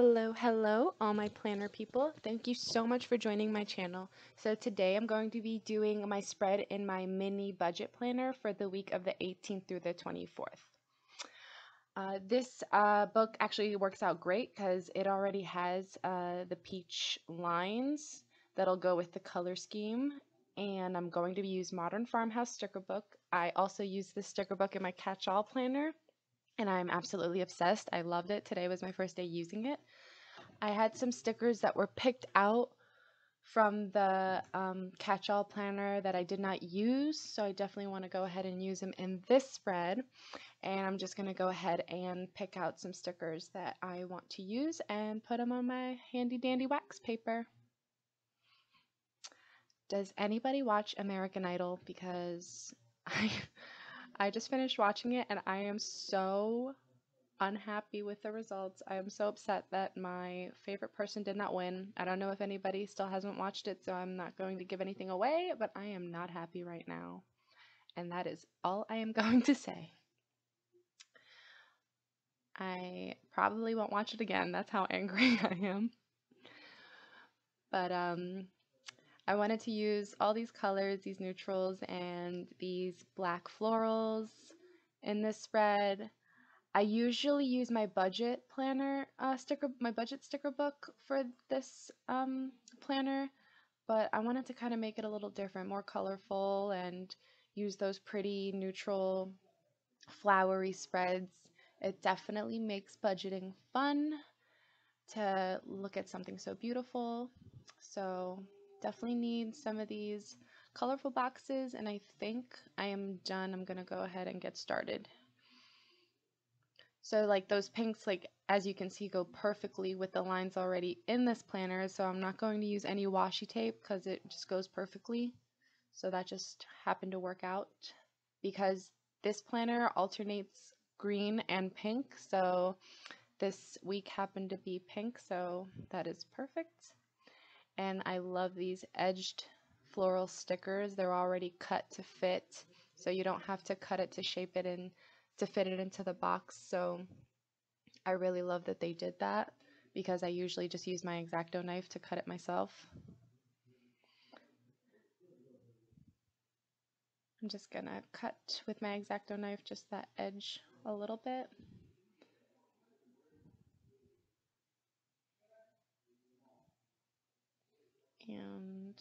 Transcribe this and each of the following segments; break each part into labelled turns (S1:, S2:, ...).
S1: Hello, hello, all my planner people. Thank you so much for joining my channel. So today I'm going to be doing my spread in my mini budget planner for the week of the 18th through the 24th. Uh, this uh, book actually works out great because it already has uh, the peach lines that'll go with the color scheme and I'm going to use Modern Farmhouse sticker book. I also use this sticker book in my catch-all planner and I'm absolutely obsessed. I loved it. Today was my first day using it. I had some stickers that were picked out from the um, catch-all planner that I did not use, so I definitely want to go ahead and use them in this spread. And I'm just going to go ahead and pick out some stickers that I want to use and put them on my handy dandy wax paper. Does anybody watch American Idol? Because I I just finished watching it and I am so unhappy with the results. I am so upset that my favorite person did not win. I don't know if anybody still hasn't watched it, so I'm not going to give anything away, but I am not happy right now. And that is all I am going to say. I probably won't watch it again. That's how angry I am. But um I wanted to use all these colors, these neutrals, and these black florals in this spread. I usually use my budget planner uh, sticker, my budget sticker book for this um, planner, but I wanted to kind of make it a little different, more colorful, and use those pretty neutral flowery spreads. It definitely makes budgeting fun to look at something so beautiful. So definitely need some of these colorful boxes and I think I am done. I'm going to go ahead and get started. So like those pinks, like as you can see, go perfectly with the lines already in this planner. So I'm not going to use any washi tape because it just goes perfectly. So that just happened to work out because this planner alternates green and pink. So this week happened to be pink. So that is perfect and I love these edged floral stickers. They're already cut to fit, so you don't have to cut it to shape it in to fit it into the box. So I really love that they did that because I usually just use my X-Acto knife to cut it myself. I'm just gonna cut with my X-Acto knife just that edge a little bit. And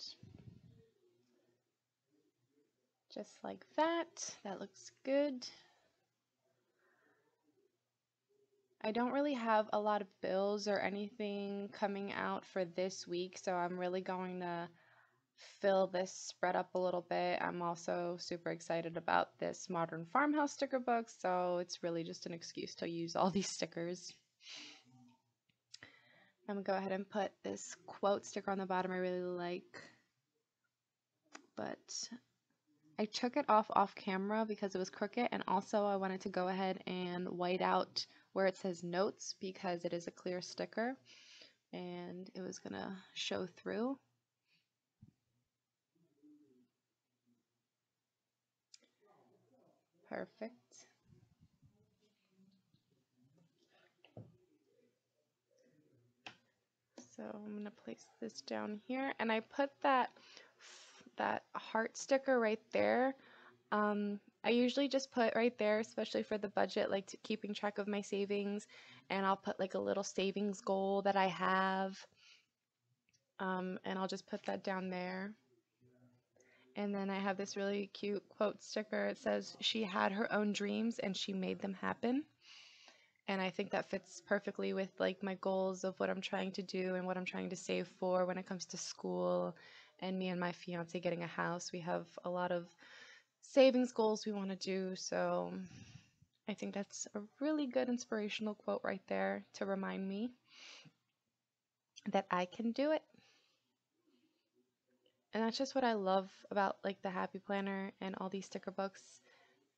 S1: just like that. That looks good. I don't really have a lot of bills or anything coming out for this week, so I'm really going to fill this spread up a little bit. I'm also super excited about this Modern Farmhouse sticker book, so it's really just an excuse to use all these stickers. I'm gonna go ahead and put this quote sticker on the bottom I really like. But I took it off off camera because it was crooked and also I wanted to go ahead and white out where it says notes because it is a clear sticker and it was gonna show through. Perfect. So I'm going to place this down here and I put that that heart sticker right there. Um, I usually just put right there, especially for the budget, like keeping track of my savings, and I'll put like a little savings goal that I have, um, and I'll just put that down there. And then I have this really cute quote sticker. It says, She had her own dreams and she made them happen and I think that fits perfectly with like my goals of what I'm trying to do and what I'm trying to save for when it comes to school and me and my fiance getting a house. We have a lot of savings goals we want to do, so I think that's a really good inspirational quote right there to remind me that I can do it. And that's just what I love about like the Happy Planner and all these sticker books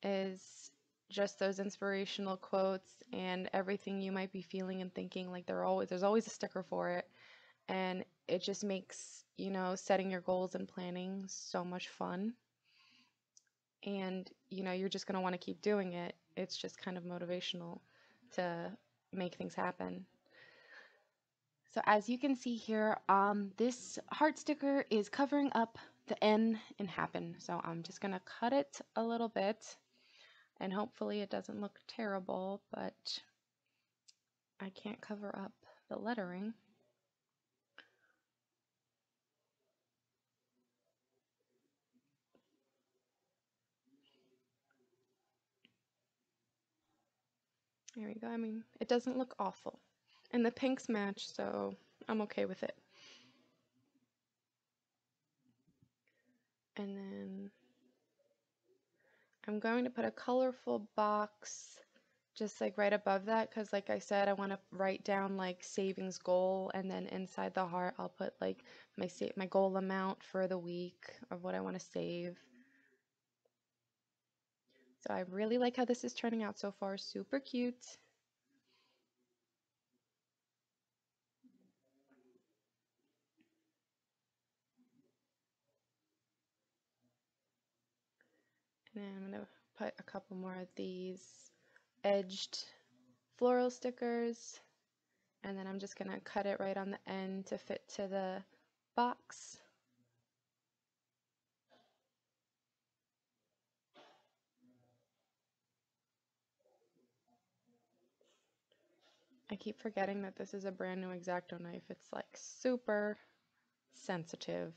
S1: is just those inspirational quotes and everything you might be feeling and thinking like there always there's always a sticker for it. And it just makes you know setting your goals and planning so much fun. And you know you're just going to want to keep doing it. It's just kind of motivational to make things happen. So as you can see here, um, this heart sticker is covering up the N in happen. So I'm just going to cut it a little bit and hopefully it doesn't look terrible, but I can't cover up the lettering. There we go. I mean, it doesn't look awful. And the pinks match, so I'm okay with it. And then I'm going to put a colorful box just like right above that because like I said I want to write down like savings goal and then inside the heart I'll put like my sa my goal amount for the week of what I want to save. So I really like how this is turning out so far, super cute. And I'm going to put a couple more of these edged floral stickers. And then I'm just going to cut it right on the end to fit to the box. I keep forgetting that this is a brand new X-Acto knife. It's like super sensitive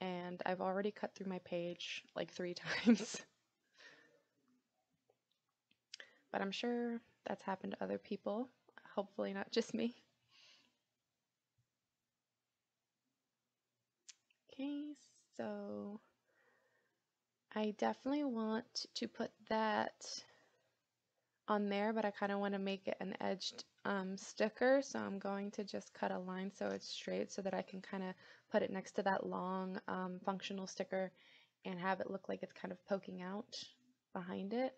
S1: and I've already cut through my page like three times. but I'm sure that's happened to other people, hopefully not just me. Okay, so I definitely want to put that on there, but I kind of want to make it an edged um, sticker. So I'm going to just cut a line so it's straight so that I can kind of put it next to that long um, functional sticker and have it look like it's kind of poking out behind it.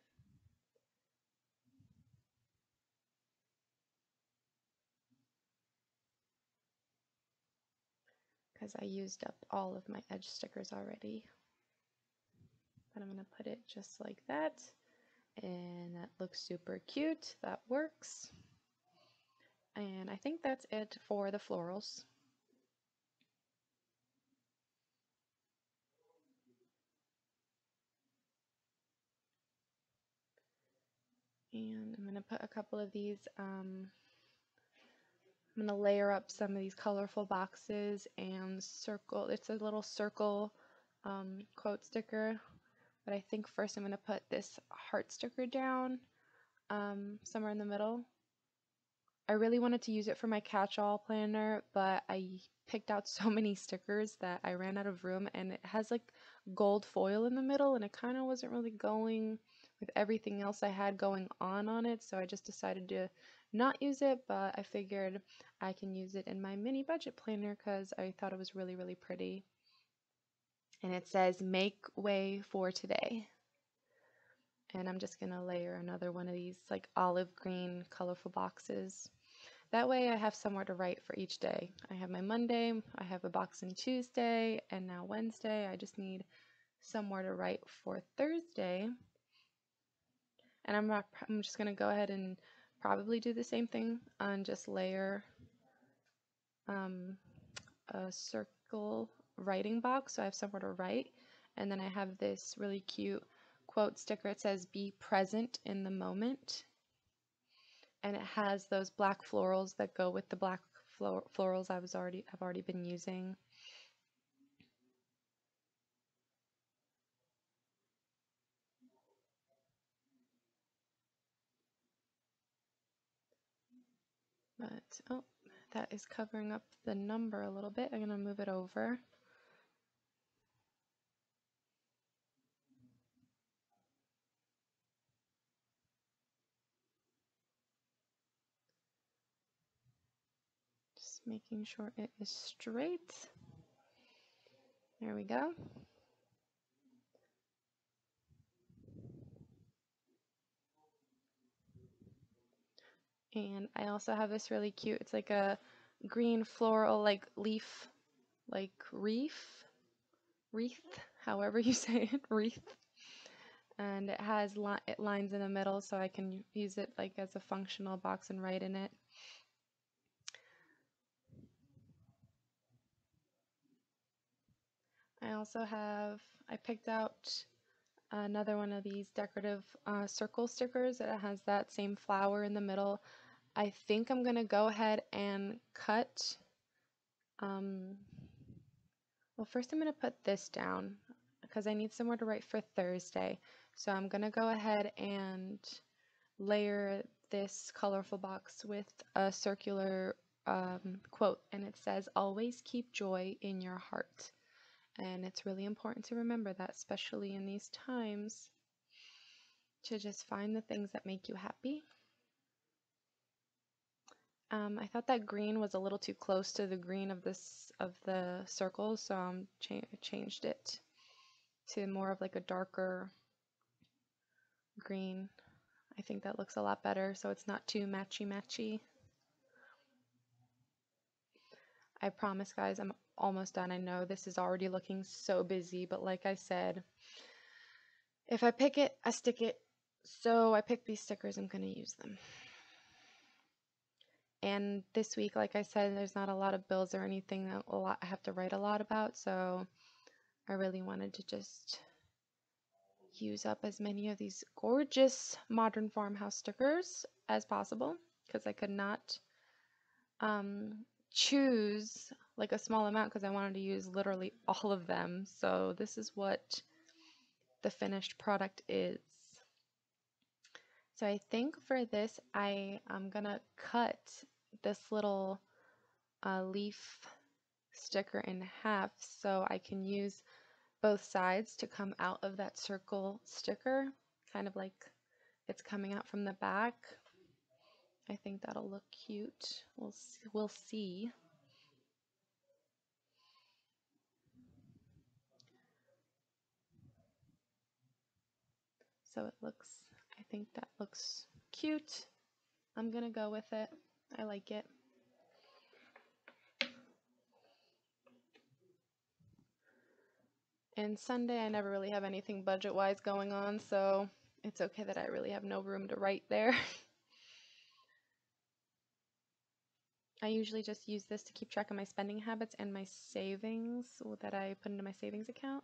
S1: Because I used up all of my edge stickers already. But I'm going to put it just like that and that looks super cute. That works. And I think that's it for the florals. And I'm going to put a couple of these, um, I'm going to layer up some of these colorful boxes and circle, it's a little circle um, quote sticker but I think first I'm going to put this heart sticker down um, somewhere in the middle. I really wanted to use it for my catch-all planner, but I picked out so many stickers that I ran out of room and it has like gold foil in the middle and it kind of wasn't really going with everything else I had going on on it so I just decided to not use it but I figured I can use it in my mini budget planner because I thought it was really really pretty and it says make way for today. And I'm just gonna layer another one of these like olive green colorful boxes. That way I have somewhere to write for each day. I have my Monday I have a box on Tuesday and now Wednesday. I just need somewhere to write for Thursday. And I'm, I'm just gonna go ahead and probably do the same thing and just layer um, a circle writing box so I have somewhere to write. And then I have this really cute quote sticker. It says be present in the moment. And it has those black florals that go with the black florals I was already have already been using. But oh that is covering up the number a little bit. I'm going to move it over making sure it is straight. There we go. And I also have this really cute, it's like a green floral like leaf, like reef, wreath, however you say it, wreath. And it has li it lines in the middle so I can use it like as a functional box and write in it. Also have, I picked out another one of these decorative uh, circle stickers that has that same flower in the middle. I think I'm going to go ahead and cut, um, well first I'm going to put this down because I need somewhere to write for Thursday. So I'm going to go ahead and layer this colorful box with a circular um, quote and it says always keep joy in your heart and it's really important to remember that especially in these times to just find the things that make you happy um, I thought that green was a little too close to the green of this of the circles so I um, cha changed it to more of like a darker green I think that looks a lot better so it's not too matchy matchy. I promise guys I'm almost done. I know this is already looking so busy but like I said if I pick it I stick it so I pick these stickers I'm going to use them. And this week like I said there's not a lot of bills or anything that a lot I have to write a lot about so I really wanted to just use up as many of these gorgeous modern farmhouse stickers as possible because I could not um, choose like a small amount because I wanted to use literally all of them. So this is what the finished product is. So I think for this, I am gonna cut this little uh, leaf sticker in half so I can use both sides to come out of that circle sticker, kind of like it's coming out from the back. I think that'll look cute. We'll see. We'll see. So it looks, I think that looks cute. I'm gonna go with it. I like it. And Sunday, I never really have anything budget wise going on, so it's okay that I really have no room to write there. I usually just use this to keep track of my spending habits and my savings that I put into my savings account.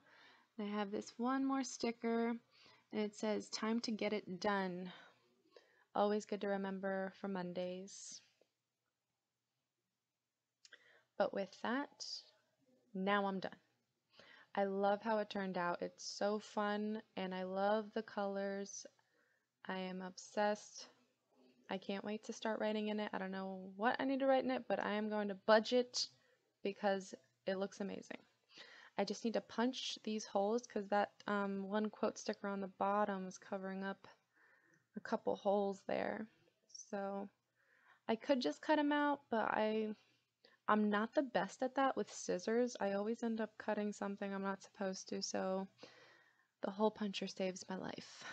S1: And I have this one more sticker, and it says, Time to get it done. Always good to remember for Mondays. But with that, now I'm done. I love how it turned out. It's so fun and I love the colors. I am obsessed. I can't wait to start writing in it. I don't know what I need to write in it, but I am going to budget because it looks amazing. I just need to punch these holes because that um, one quote sticker on the bottom is covering up a couple holes there. So I could just cut them out, but I I'm not the best at that with scissors. I always end up cutting something I'm not supposed to, so the hole puncher saves my life.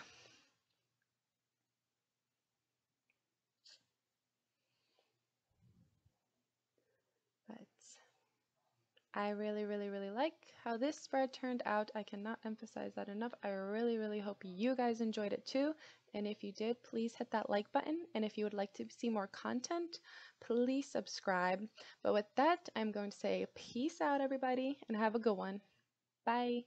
S1: But I really, really, really like how this spread turned out. I cannot emphasize that enough. I really, really hope you guys enjoyed it too. And if you did, please hit that like button. And if you would like to see more content, please subscribe. But with that, I'm going to say peace out, everybody, and have a good one. Bye.